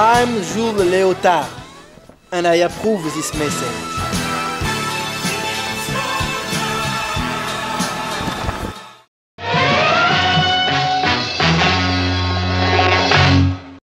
I'm Jules Leotard, and I approve this message.